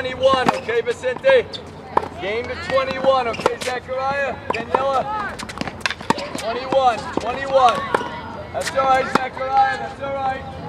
21, okay, Vicente? Game to 21, okay, Zachariah? Daniela? 21, 21. That's all right, Zachariah, that's all right.